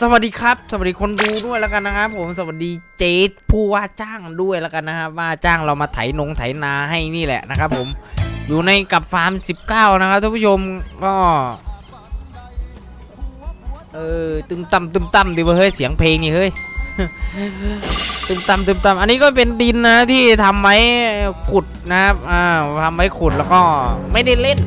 สวัสดีครับ สวัสดีคนดูด้วยแล้วกันนะครับผมสวัสดีเจดผู้ว่าจ้างด้วยแล้วกันนะครับว่าจ้างเรามาไถนงไถนาให้นี่แหละนะครับผมอยู่ในกับฟาร์ม 19 นะครับท่านผู้ชมก็เออตึมต่ำตึมต่ำดิเว้เฮ้ยเสียงเพลงนี่เฮ้ยตึมต่ำตึมต่ำอันนี้ก็เป็นดินนะที่ทำไว้ขุดนะครับอ่าทำไว้ขุดแล้วก็ไม่ได้เล่น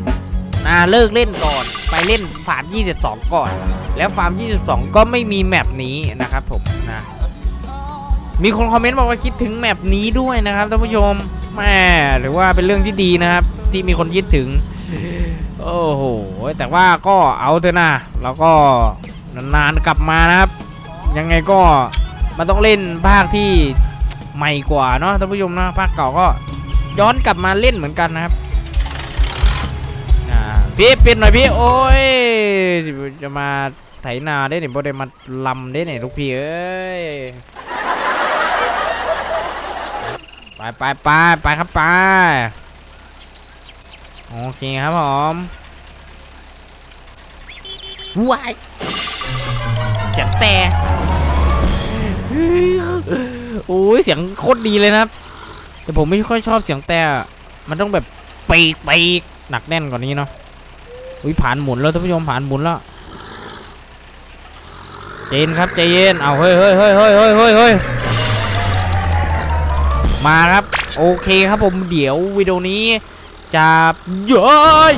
อ่าเลิกเล่นก่อน ไปเล่นฟาร์ม 22 ก่อน แล้วฟาร์ม 22 ก็ไม่มีแมปนี้นะครับผมนะมีคนคอมเมนต์บอกว่าคิดถึงแมปนี้ด้วยนะครับท่านผู้ชมแมหรือว่าเป็นเรื่องที่ดีนะครับ ที่มีคนคิดถึง โอ้โหแต่ว่าก็เอาเถอะนะแล้วก็นานๆกลับมานะครับ ยังไงก็มันต้องเล่นภาคที่ใหม่กว่าเนาะท่านผู้ชมนะภาคเก่าก็ย้อนกลับมาเล่นเหมือนกันนะครับ พี่เปลี่ยนหน่อยพี่โอ้ยจะมาไถนาได้เนี่ยบ่ได้มาลำได้เนี่ยลูกพี่เอ้ยไปไปไปไปครับไปโอเคครับผมว้ายเสียงแต่โอ้ยเสียงโคตรดีเลยนะครับ แต่ผมไม่ค่อยชอบเสียงแต่มันต้องแบบปีกปีกหนักแน่นกว่านี้เนาะ อุ้ยผ่านหมุนแล้วท่านผู้ชมผ่านหมุนแล้วเจนครับใจเย็นเอาเฮ้ยเฮ้ยเฮ้ยเฮ้ยเฮ้ยเฮ้ยมาครับโอเคครับผมเดี๋ยววิดีโอนี้จะเย้ย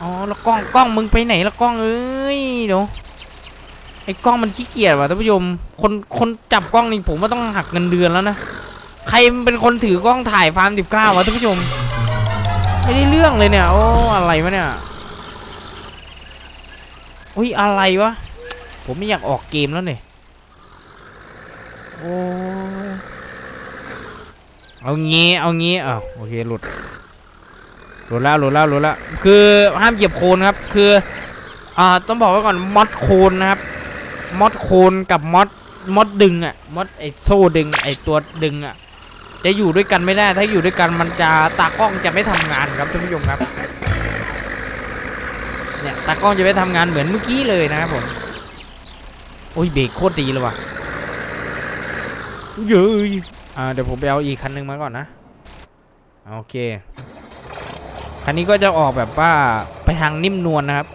อ๋อแล้วกล้องกล้องมึงไปไหนแล้วกล้องเอ้ยเดี๋ยวไอ้กล้องมันขี้เกียจว่ะท่านผู้ชมคนคนจับกล้องนี่ผมว่าต้องหักเงินเดือนแล้วนะใครเป็นคนถือกล้องถ่ายฟาร์มสิบเก้าวะท่านผู้ชม ไม่ได้เรื่องเลยเนี่ย โอ้ อะไรวะเนี่ยอุ้ย อะไรวะ ผมไม่อยากออกเกมแล้วเนี่ย โอ้เอางี้ เอางี้อ้าวโอเค หลุด หลุดแล้ว หลุดแล้ว หลุดแล้ว คือห้ามเหยียบโคนครับ คือ อ่า ต้องบอกไว้ก่อน มอดโคนนะครับ มอดโคนกับมอด มอดดึงอะมอดไอโซ่ดึง ไอตัวดึงอะ จะอยู่ด้วยกันไม่ได้ ถ้าอยู่ด้วยกันมันจะตากล้องจะไม่ทำงานครับท่านผู้ชมครับ เนี่ยตากล้องจะไม่ทำงานเหมือนเมื่อกี้เลยนะครับผม โอ้ยเบรกโคตรดีเลยว่ะเย้ยอ่าเดี๋ยวผมไปเอาอีกคันหนึงมาก่อนนะ โอเค คันนี้ก็จะออกแบบว่าไปทางนิ่มนวลนะครับ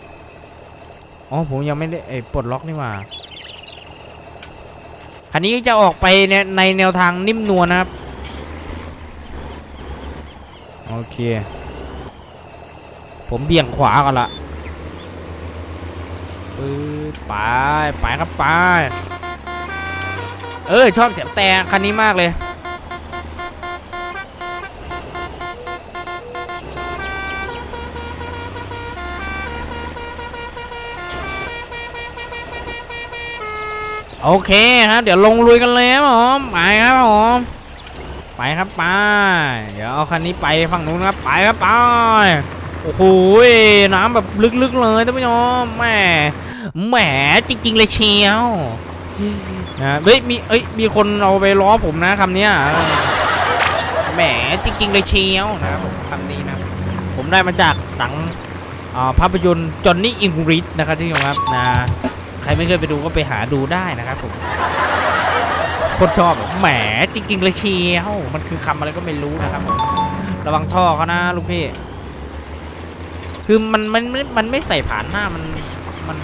อ๋อผมยังไม่ได้ไอ้ปลดล็อกนี่ว่าคันนี้จะออกไปในในแนวทางนิ่มนวลนะครับ โอเค ผมเบี่ยงขวากันละปื๊ดไปไปครับไปเออชอบเสียงแต่คันนี้มากเลย โอเคครับเดี๋ยวลงลุยกันเลยครับผมไปครับผม ไปครับไปเดี๋ยวเอาคันนี้ไปฝั่งนู้นครับไปครับไปโอ้โหน้ำแบบลึกๆเลยท่านผู้ชมแหมแหมจริง ๆ เลยเชียวนะเฮ้ยมีเอ้ยมีคนเอาไปล้อผมนะคำเนี้ยแหมจริง ๆ เลยเชียวนะครับผมคำนี้นะ ผมได้มาจากหนังภาพยนตร์จอห์นนี่อิงริดนะครับที่ครับนะใครไม่เคยไปดูก็ไปหาดูได้นะครับผม คนชอบแหมจริง ๆ เลยเชียวมันคือคำอะไรก็ไม่รู้นะครับ ระวังท่อเขานะลูกพี่ คือมันมันมันมันไม่ใส่ผ่านหน้ามันมัน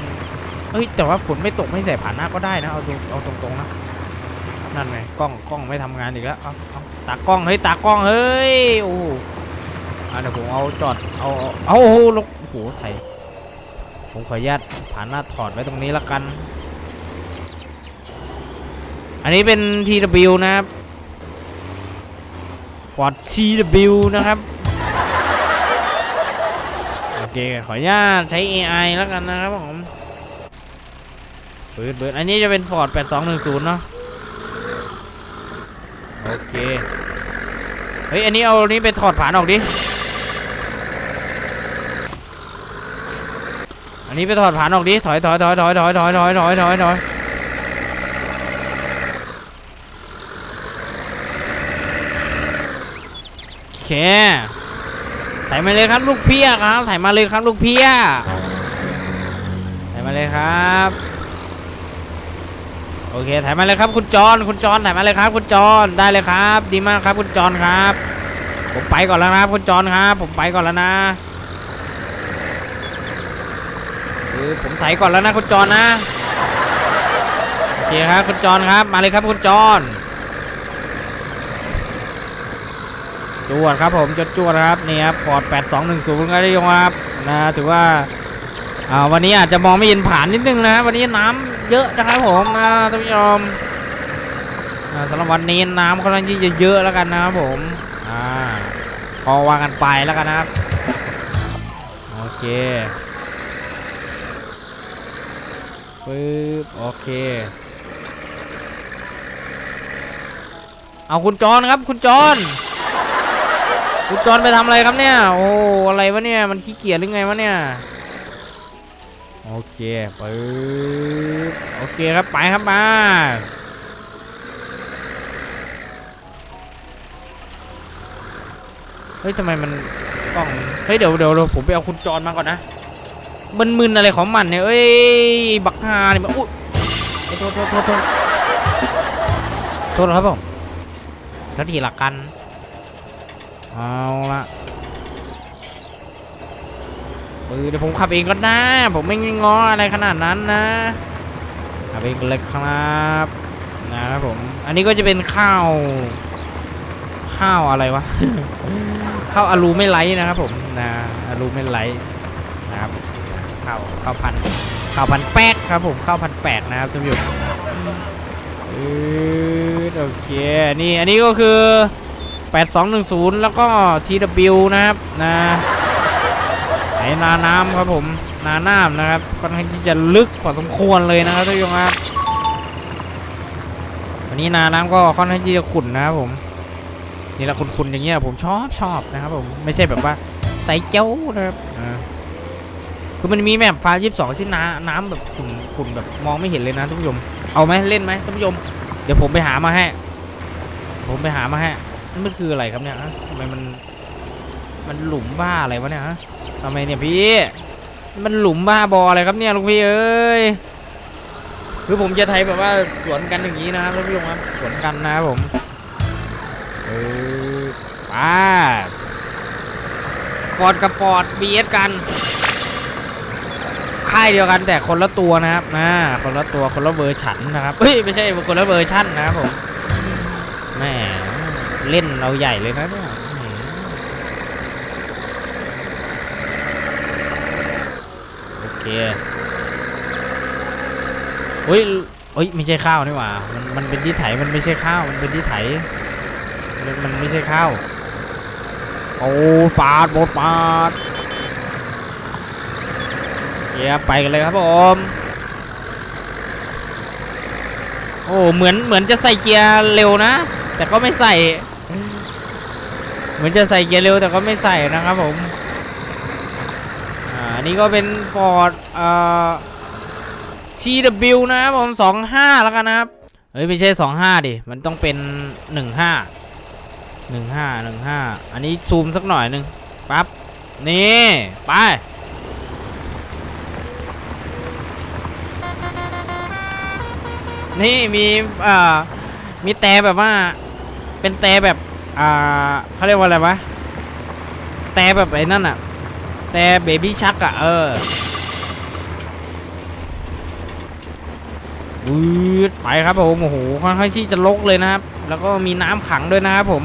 เอ้ยแต่ว่าฝนไม่ตกไม่ใส่ผ่านหน้าก็ได้นะเอาตรงเอาตรงๆนะนั่นไงกล้องกล้องไม่ทำงานอีกแล้วเอาเอาตากล้องเฮ้ยตากล้องเฮ้ยโอ้โหเดี๋ยวผมเอาจอดเอาเอาโอ้โหลกโอ้โหไถผมขออนุญาตผ่านหน้าถอดไว้ตรงนี้ละกัน อันนี้เป็น TW นะครับ Ford TW นะครับโอเคขออนุญาตใช้ AI แล้วกันนะครับผมเปิดเปิดอันนี้จะเป็น Ford 8210 เนาะโอเค เฮ้ย อันนี้เอานนี้ไปถอดผ่านออกดิ อันนี้ไปถอดผ่านออกดิ ถอยถอยถอยถอยถอยถอยถอยถอยถอยถอยโอ เคถ่ายมาเลยครับลูกเพี้ยครับถ่ายมาเลยครับลูกเพี้ยถ่ายมาเลยครับโอเคถ่ายมาเลยครับคุณจอนคุณจอนถ่ายมาเลยครับ คุณจอนได้เลยครับ ดีมากครับคุณจอนครับ ผมไปก่อนแล้วนะครับคุณจอนครับ ผมไปก่อนแล้วนะเออผมถ่ายก่อนแล้วนะคุณจอนนะโอเคครับคุณจอนครับ มาเลยครับคุณจอน จวดครับผมจดจวดครับนี่ครับฟอร์ด8210ก็ได้ยงครับนะถือว่าอ่าวันนี้อาจจะมองไม่เห็นผ่านนิดนึงนะวันนี้น้ำเยอะนะครับผมนะท่านผู้ชมสำหรับวันนี้น้ำค่อนข้างที่จะเยอะแล้วกันนะครับผมอ่าพอวางกันไปแล้วกันนะครับโอเคปึ๊บโอเคเอาคุณจอรครับคุณจอร คุณจรไปทำอะไรครับเนี่ย โอ้อะไรวะเนี่ย มันขี้เกียจหรือไงวะเนี่ย โอเคปึ๊บโอเคครับไปครับมาเฮ้ยทำไมมันกล้องเฮ้ยเดี๋ยวเดี๋ยวเดี๋ยวผมไปเอาคุณจรมาก่อนนะมันมึนอะไรของมันเนี่ยเอ้ยบักฮาเนี่ยมันอุ้ยโทษโทษโทษโทษโทษครับผมทัทีหลักกัน เอาละเออเดี๋ยวผมขับเองก็ได้ผมไม่ง้ออะไรขนาดนั้นนะขับเองเลยครับนะครับผม อันนี้ก็จะเป็นข้าว ข้าวอะไรวะ ข้าวอาลูไม่ไลท์นะครับผมนะอาลูไม่ไลท์นะครับข้าวข้าวพันข้าวพันแป๊กครับผมข้าวพันแปดนะครับท่านผู้ชมโอเค นี่อันนี้ก็คือ 8210 แล้วก็ TW นะครับนะไหนนาน้ำครับผมนาน้ำนะครับค่อนข้างที่จะลึกพอสมควรเลยนะครับท่านผู้ชมครับวันนี้นาน้ำก็ค่อนข้างที่จะขุ่นนะครับผมนี่แหละขุ่นๆอย่างเงี้ยผมชอบชอบนะครับผมไม่ใช่แบบว่าใสเจ้านะครับคือมันมีแมปฟ้า22ที่น้ำน้ำแบบขุ่นขุ่นแบบมองไม่เห็นเลยนะท่านผู้ชม เอาไหมเล่นไหมท่านผู้ชม เดี๋ยวผมไปหามาให้ ผมไปหามาให้ มันคืออะไรครับเนี่ยฮะทำไมมัน มันหลุมบ้าอะไรวะเนี่ยฮะทำไมเนี่ยพี่ มันหลุมบ้าบออะไรครับเนี่ยลุงพี่เอ้ย คือผมจะไทยแบบว่าสวนกันอย่างนี้นะครับท่านผู้ชมครับสวนกันนะครับผม เออป้าฟอร์ดกับฟอร์ด VS กัน ค่ายเดียวกันแต่คนละตัวนะครับนะคนละตัวคนละเวอร์ชันนะครับ เฮ้ยไม่ใช่คนละเวอร์ชันนะครับผมแม่ เราใหญ่เลยนะเนี่ยโอเคเฮ้ยเฮ้ยไม่ใช่ข้าวนี่หว่า มันมันเป็นที่ไถมันไม่ใช่ข้าว มันเป็นที่ไถมันมันไม่ใช่ข้าวโอ้ปาดหมดปาดเกียร์ไปกันเลยครับผมโอ้เหมือนเหมือนจะใส่เกียร์เร็วนะ แต่ก็ไม่ใส่ เหมือนจะใส่เกียร์เร็วแต่ก็ไม่ใส่นะครับผมอ่าอันนี้ก็เป็น Ford เอ่อ TW นะครับผมสองห้าแล้วกันนะครับเฮ้ยไม่ใช่สองห้าดิ มันต้องเป็นหนึ่งห้าหนึ่งห้าหนึ่งห้าอันนี้ซูมสักหน่อยหนึ่งปั๊บนี่ไปนี่มีอ่ามีแต่แบบว่า เป็นแต่แบบ อ่าเขาเรียกว่าอะไรวะแต่แบบไอ้นั่นอะแต่เบบี้ชักอะเออวืดไปครับผมโอ้โหค่อนข้างที่จะลกเลยนะครับ แล้วก็มีน้ำขังด้วยนะครับผม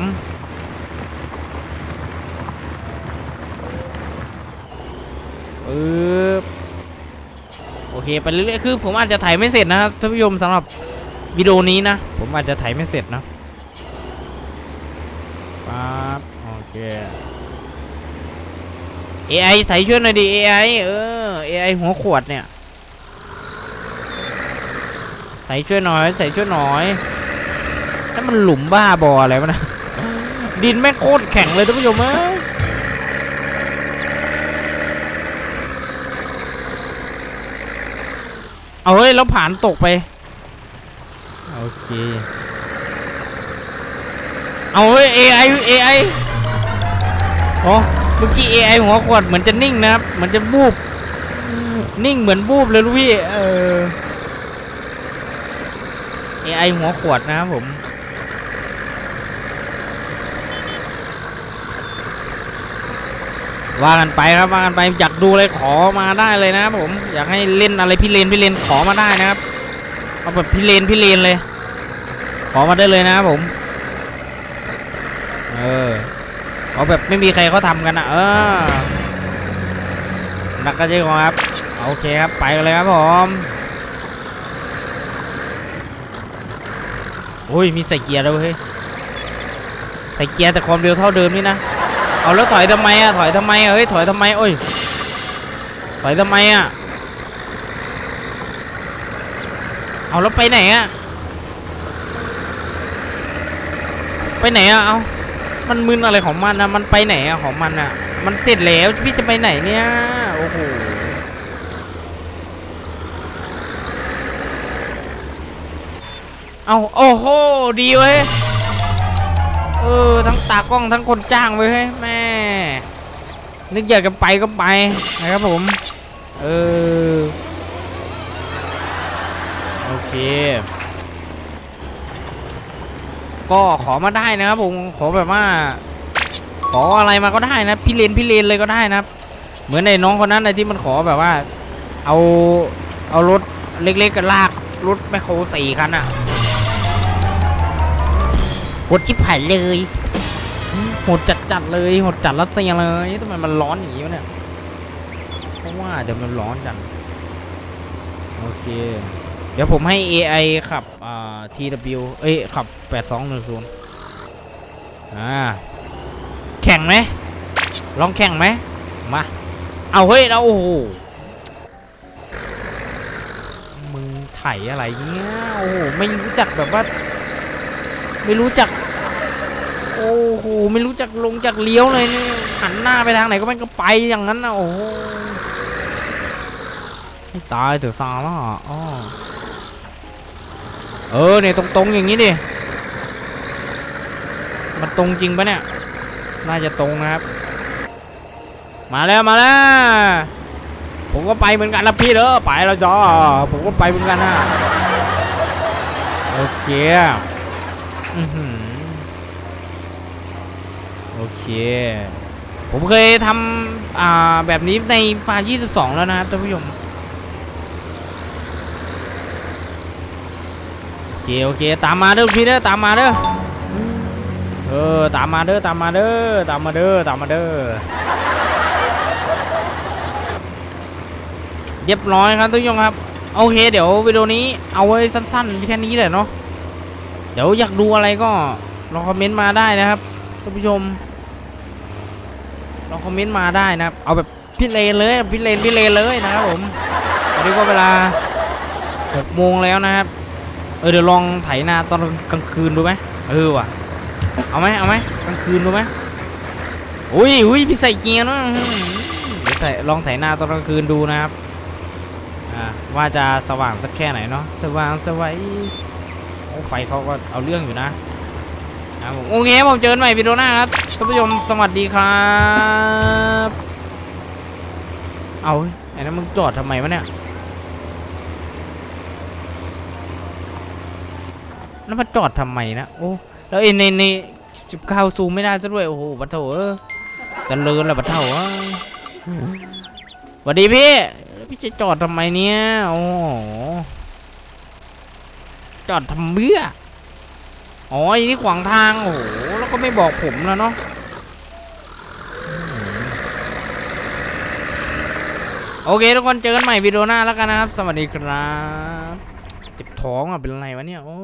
ปึ๊บโอเคไปเรื่อยๆคือผมอาจจะถ่ายไม่เสร็จนะครับท่านผู้ชมสำหรับวิดีโอนี้นะ ผมอาจจะถ่ายไม่เสร็จนะ ปั๊บโอเค AI ใส่ช่วยหน่อยดิ AI เออ AI หัวขวดเนี่ยใส่ช่วยหน่อยใส่ช่วยหน่อยถ้ามันหลุมบ้าบออะไรวะนะดินแม่งโคตรแข็งเลยท่านผู้ชมเอ้ยเอาเฮ้ยแล้วผ่านตกไป โอเค เอาเฮ้ย AI AI โอ้เมื่อกี้ AI หัวขวดเหมือนจะนิ่งนะครับเหมือนจะบูบนิ่งเหมือนบูบเลยลูกพี่เออ AI หัวขวดนะครับผมว่ากันไปครับว่ากันไปอยากดูเลยขอมาได้เลยนะครับผมอยากให้เล่นอะไรพี่เลนพี่เลนขอมาได้นะครับเอาแบบพี่เลนพี่เลนเลย ขอมาได้เลยนะครับผม เออเอาแบบไม่มีใครเขาทำกันอะเออนักกระเจิงครับโอเคครับไปกันเลยครับผมโอ้ยมีใส่เกียร์แล้วเฮ้ยใส่เกียร์แต่ความเร็วเท่าเดิมนี่นะเอาแล้วถอยทำไมอะถอยทำไมเฮ้ยถอยทำไมโอ้ยถอยทำไมอะเอาแล้วไปไหนอะไปไหนอะเอา มันมึนอะไรของมันนะมันไปไหนอะของมันอะมันเสร็จแล้วพี่จะไปไหนเนี่ยโอ้โหเอาโอ้โหดีเว้ยเออทั้งตากล้องทั้งคนจ้างไว้ให้ยแม่นึกอยากจะไปก็ไปนะครับผมเออโอเค ก็ขอมาได้นะครับผมขอแบบว่า ขออะไรมาก็ได้นะพี่เลนพี่เลนเลยก็ได้นะครับ เหมือนในน้องคนนั้นนที่มันขอแบบว่า เอาเอารถเล็กๆกันลากรถแมคโครสี่คันอะกดชิบหายเลยโหดจัดๆเลยโหดจัดรัสเซียเลยทำไมมันร้อนอย่างนี้วะเนี่ยเพราะว่าเดี๋ยวมันร้อนกันโอเค เดี๋ยวผมให้ AI ขับอ่า TW เอ้ย ขับ 8210อ่า แข่งไหม ลองแข่งไหม มา เอาเฮ้ยเราโอ้โห มึงไถอะไรเงี้ย โอ้โห ไม่รู้จักแบบว่า ไม่รู้จัก โอ้โห ไม่รู้จักลงจากเลี้ยวเลยนี่หันหน้าไปทางไหนก็มันก็ไปอย่างนั้นนะโอ้โหตายเถอะซาร่าอ้อ เออเนี่ยตรงๆอย่างนี้ดิมันตรงจริงปะเนี่ย น่าจะตรงนะครับ มาแล้วมาแล้ว ผมก็ไปเหมือนกันนะพี่เด้อไปแล้วจ้าผมก็ไปเหมือนกันนะโอเคอือหือโอเค ผมเคยทำแบบนี้ในฟา22 แล้วนะครับท่านผู้ชมโอ เคโอเคตามมาเด้อพี่เด้อตามมาเด้อเออตามมาเด้อตามมาเด้อตามมาเด้อตามมาเด้อเรียบร้อยครับทุกท่านครับโอเค เดี๋ยววิดีโอนี้เอาไว้สั้นๆแค่นี้แหละเนาะเดี๋ยวอยากดูอะไรก็ลองคอมเมนต์มาได้นะครับท่านผู้ชมลองคอมเมนต์มาได้นะครับ เอาแบบพี่เลนเลยพี่เลนพี่เลนเลยนะครับผมตอนนี้ก็เวลาหกโมงแล้วนะครับ เออเดี๋ยวลองไถนาตอนกลางคืนดูไหมเออว่ะเอาไหมเอาไหมกลางคืนดูไหมอุ้ยอุ้ยพี่ใส่เกียร์เนะเดี๋ยวไถลองไถนาตอนกลางคืนดูนะครับอ่าว่าจะสว่างสักแค่ไหนเนาะสว่างสวัยโอ้ไฟเขาก็เอาเรื่องอยู่นะโอเคผมเจอกันใหม่วิดีโอหน้าครับท่านผู้ชมสวัสดีครับ เอาไอ้นั้นมึงจอดทำไมวะเนี่ย แล้วมาจอดทำไมนะโอ้แล้วไอ้ในในจุดข้าวซูมไม่ได้ซะด้วยโอ้โหบัตเถอะเออเจะเลินแล้วบัตเถอะเอ้ยสวัสดีพี่พี่จะจอดทำไมเนี่ยโอ้จอดทำเบื่ออ๋ออันนี้ขวางทางโอ้โหแล้วก็ไม่บอกผมแล้วเนาะอโอเคทุกคนเจอกันใหม่วิดีโอหน้าแล้วกันนะครับ สวัสดีครับ เจ็บท้องอะเป็นไรวะเนี่ยโอ้